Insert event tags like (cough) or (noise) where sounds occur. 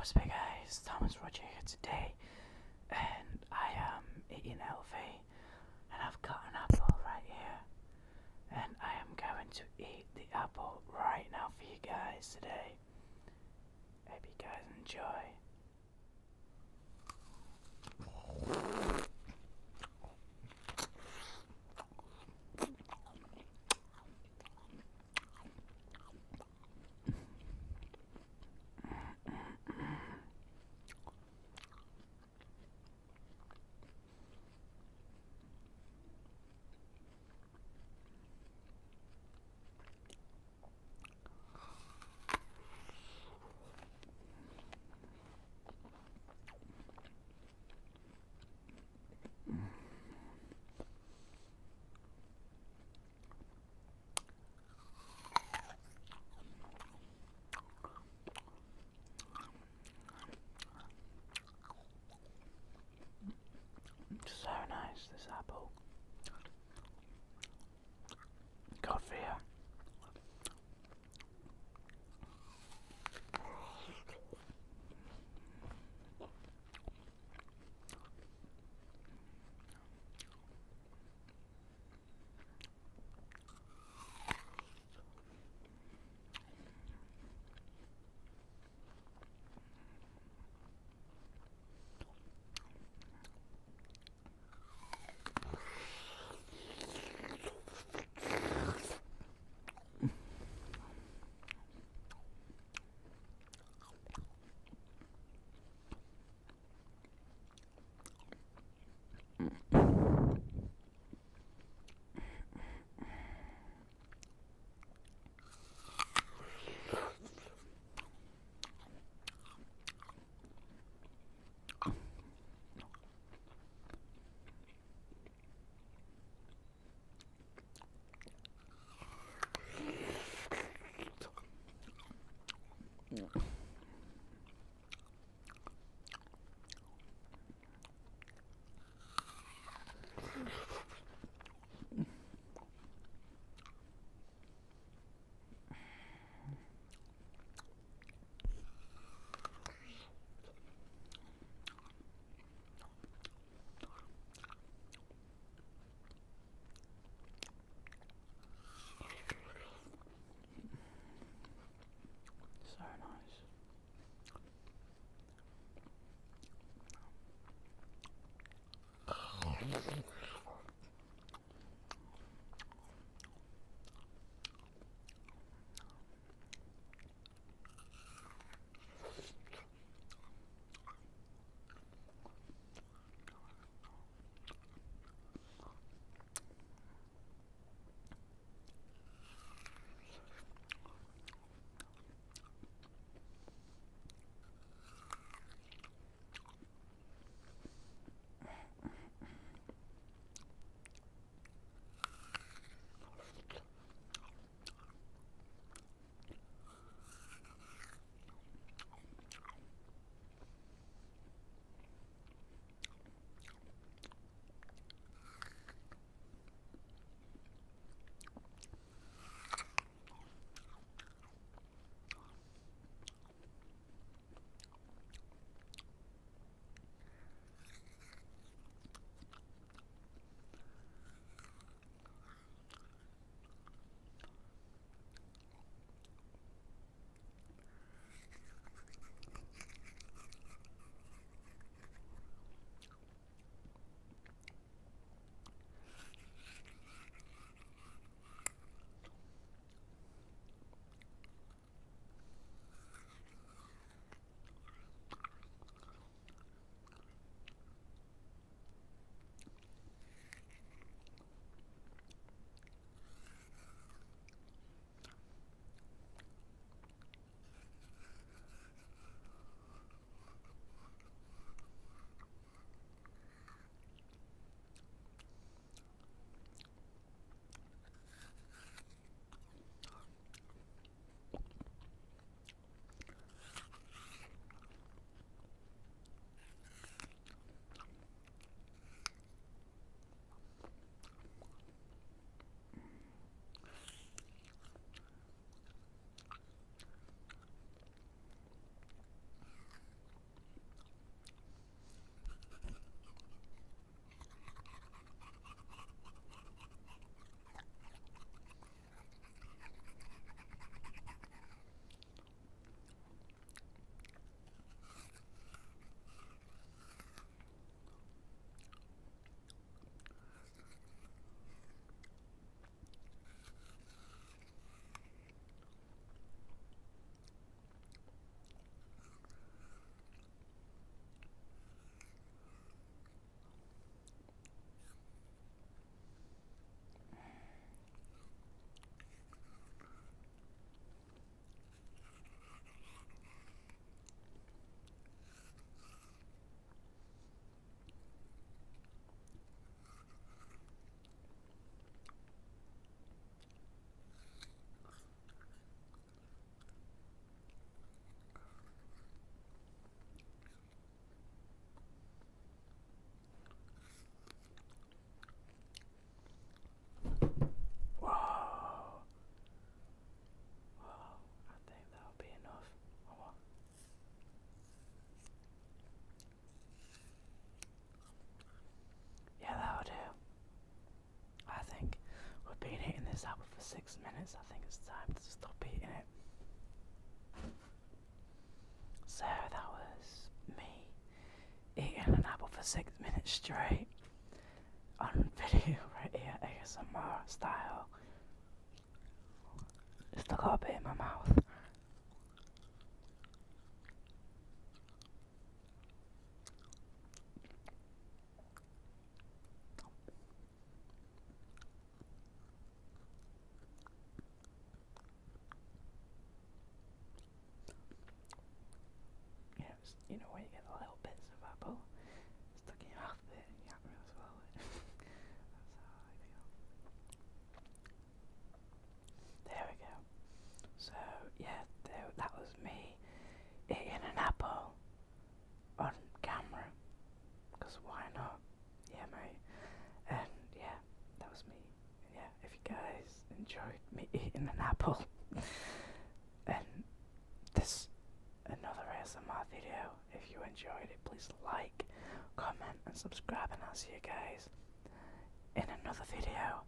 what's up guys, Thomas Rodger here today and I am eating healthy and I've got an apple right here and I am going to eat the apple right now for you guys today. Six minutes, I think it's time to stop eating it. So that was me eating an apple for six minutes straight on video (laughs) right here, ASMR style. Still got a bit in my mouth. You know, it's- you know when you get the little bits of apple stuck in your mouth bit and you can't really swallow it. That's how I feel. There we go. So yeah, there, that was me eating an apple on camera. Cause why not? Yeah, mate. And yeah, that was me. Yeah, if you guys enjoyed me (laughs) eating an apple, and this another ASMR video. If you enjoyed it, please like, comment, and subscribe, and I'll see you guys in another video.